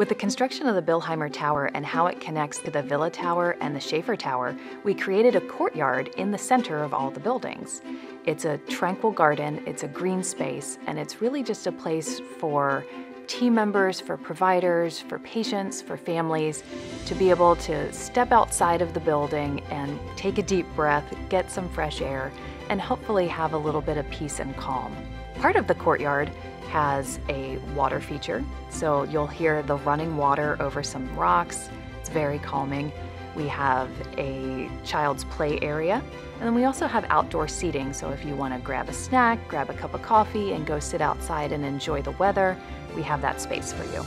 With the construction of the Bilheimer Tower and how it connects to the Villa Tower and the Shaffer Tower, we created a courtyard in the center of all the buildings. It's a tranquil garden, it's a green space, and it's really just a place for team members, for providers, for patients, for families to be able to step outside of the building and take a deep breath, get some fresh air, and hopefully have a little bit of peace and calm. Part of the courtyard has a water feature, so you'll hear the running water over some rocks. It's very calming. We have a child's play area, and then we also have outdoor seating. So if you want to grab a snack, grab a cup of coffee, and go sit outside and enjoy the weather, we have that space for you.